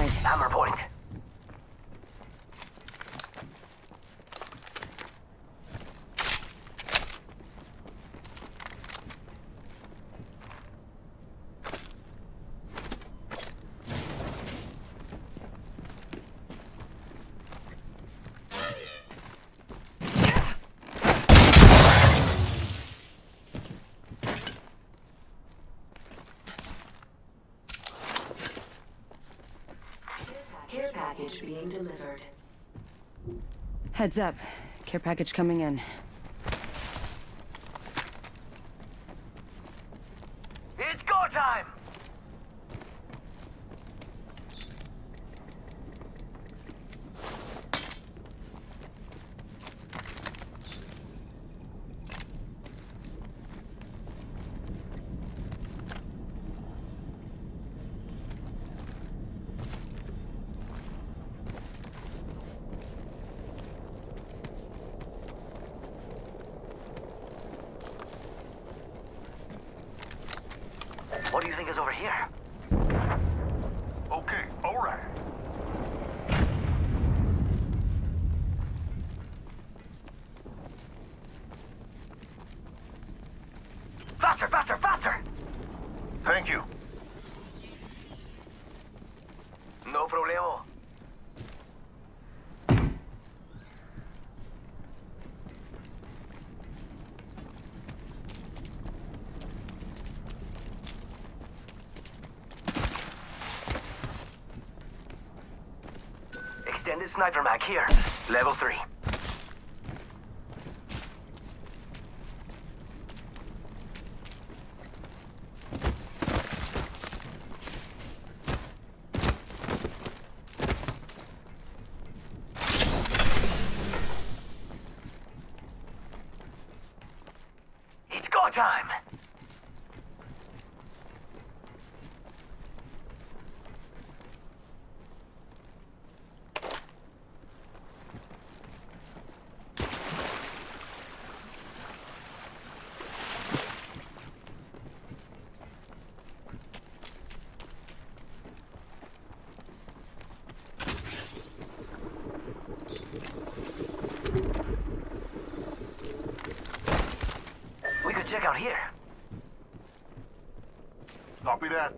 inside. Package being delivered. Heads up. Care package coming in. It's go time! Think is over here? Okay, all right. Faster, faster, faster! Thank you. No problemo. Sniper mag here. Level 3. It's go time! We could check out here. Copy that.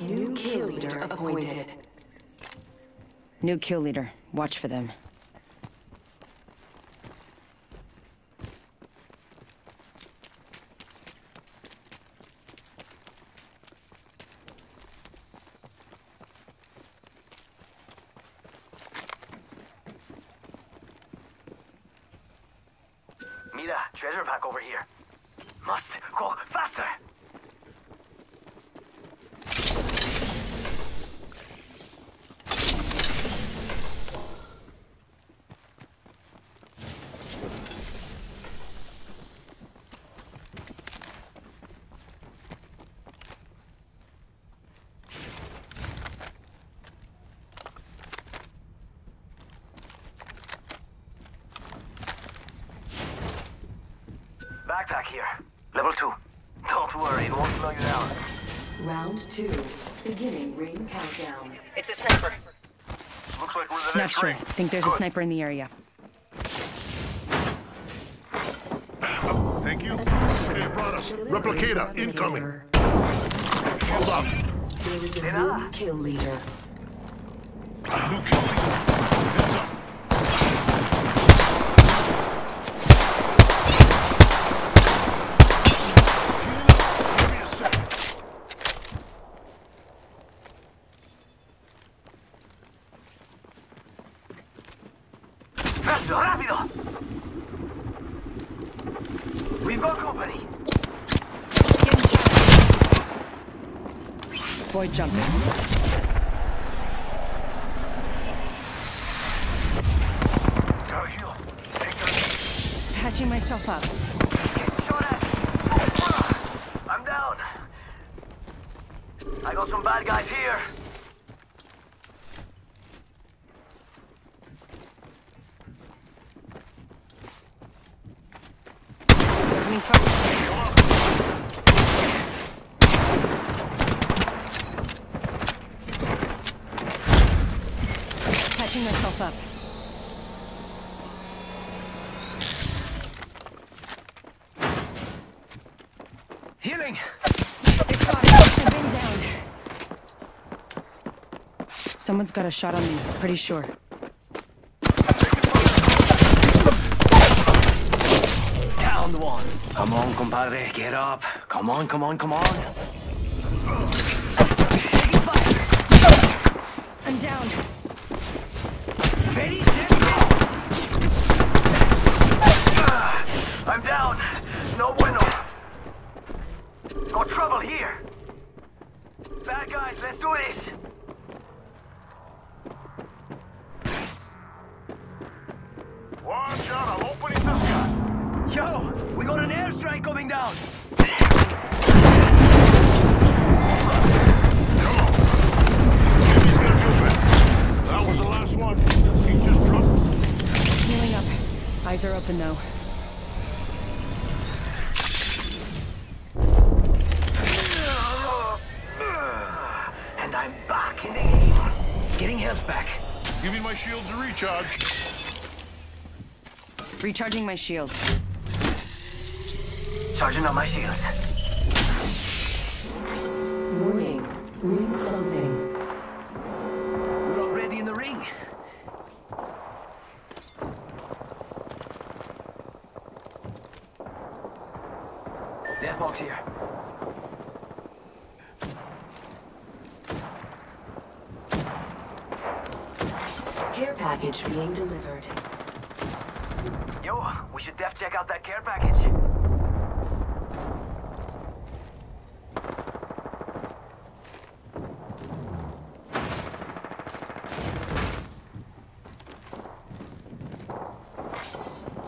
New kill leader appointed. New kill leader. Watch for them. Mira, treasure pack over here. Backpack here. Level 2. Don't worry, it won't slow you down. Round two. Beginning ring countdown. It's a sniper. Looks like we're the Not next sure. ring. Think there's a sniper in the area. Thank you. Hey, Prada. Replicator, incoming. Hold up. There is a new kill leader. New kill leader. Heads up. Give me a second. ¡Rápido, rápido! We've got company. Void jumping. Gotta heal. Take that. Patching myself up. Get shot at. I'm down. I got some bad guys here. Coming forward. Patching myself up. Healing. They spotted. I've been down. Someone's got a shot on me. Pretty sure. Down one. Come on, compadre. Get up. Come on, come on, come on. I'm down. Ready, set, go. Ah, I'm down. No bueno. Got trouble here. Bad guys, let's do this. Watch out, I'm opening the sky. Yo, we got an airstrike coming down. Jimmy's gonna do it. That was the last one. He just dropped. Healing up. Eyes are open though. Getting health back. Giving my shields a recharge. Recharging my shields. Charging up my shields. Warning. Ring closing. We're already in the ring. Death box here. Care package being delivered. Yo, we should def check out that care package.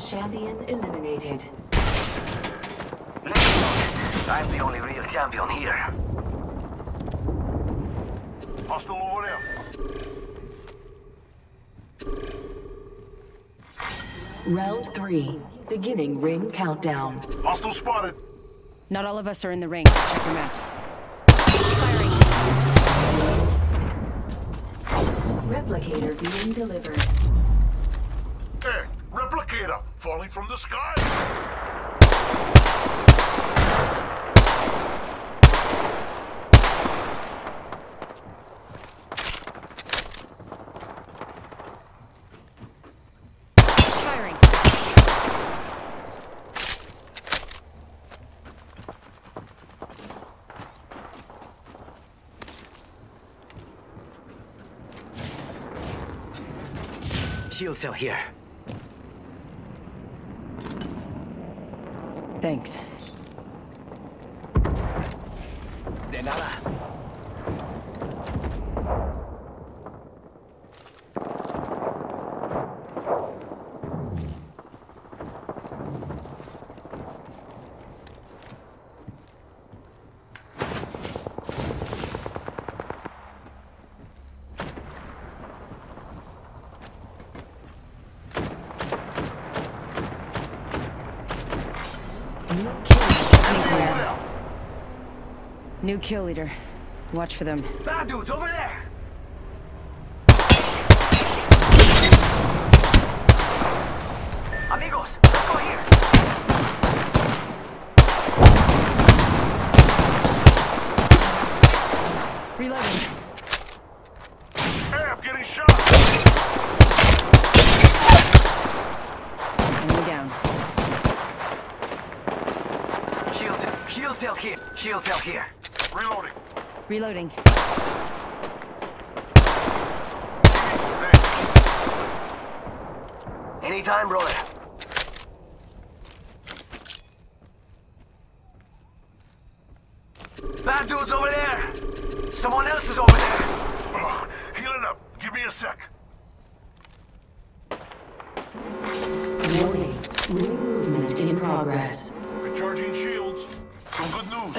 Champion eliminated. Let's be honest, I'm the only real champion here. Hostile over there. Round three. Beginning ring countdown. Hostile spotted. Not all of us are in the ring. Check your maps. Firing. Replicator being delivered. Hey, replicator falling from the sky. Shield cell here. Thanks. De nada. New kill. Clear. New kill leader. Watch for them. Bad dudes over there. Amigos, let's go here. Reloading. Hey, I'm getting shot. Enemy down. Shield cell, shield cell here. Shield cell here. Reloading. Reloading. Anytime, brother. Bad dudes over there. Someone else is over there. Uh, healing up. Give me a sec. Warning. Ring movement in progress.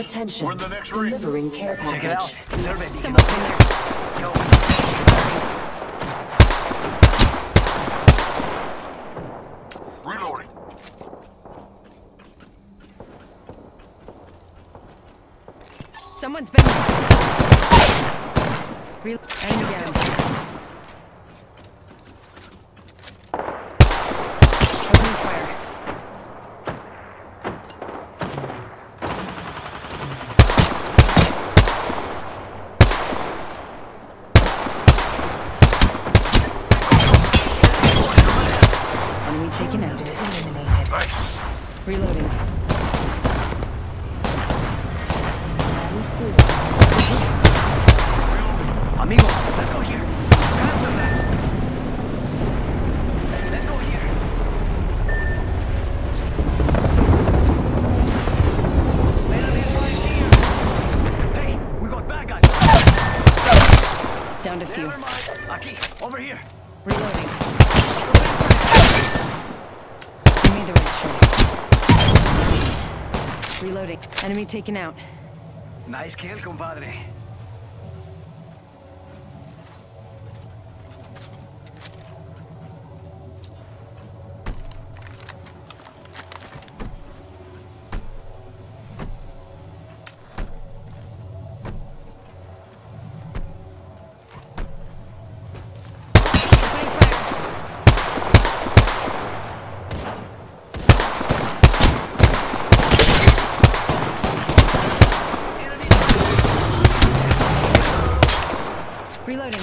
Attention. We're in the next ring. Delivering care Check it out. package. Survey Someone's up been there. there. Yo, Reloading. Someone's been there. Re enemy down. Opening fire. Enemy taken out. Eliminated. Nice. Reloading. Amigos, let's go here. Grab some of that. Let's go here. Enemy right here. Hey, we got bad guys. Down to few. Never mind. Aquí, over here. Reloading. You made the right choice. Reloading. Enemy taken out. Nice kill, compadre. Opening fire. Reloading.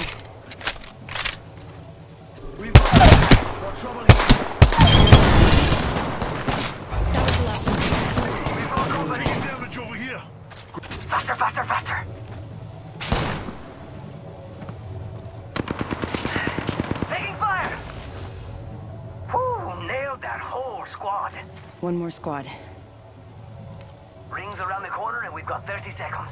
We've got, got trouble here. That was the last one. We've got company. Taking damage over here. Faster, faster, faster. Taking fire. Whew, nailed that whole squad. One more squad. Rings around the corner and we've got 30 seconds.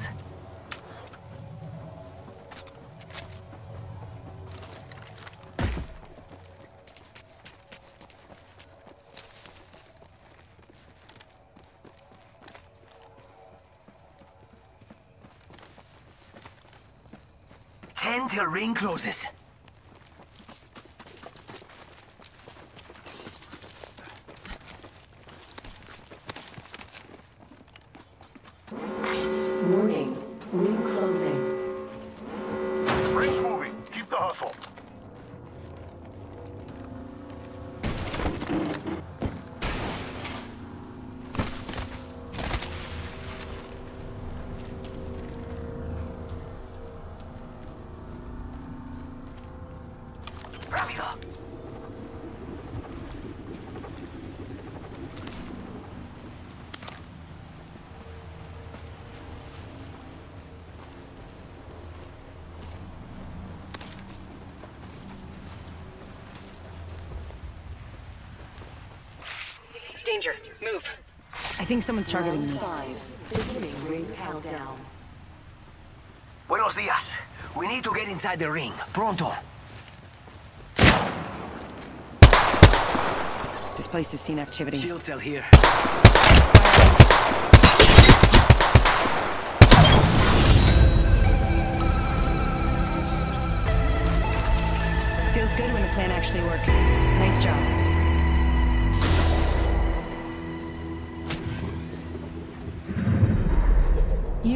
Ten till ring closes. Danger. Move. I think someone's targeting me. five. Beginning ring countdown. Buenos días. We need to get inside the ring. Pronto. This place has seen activity. Shield cell here. Feels good when the plan actually works. Nice job.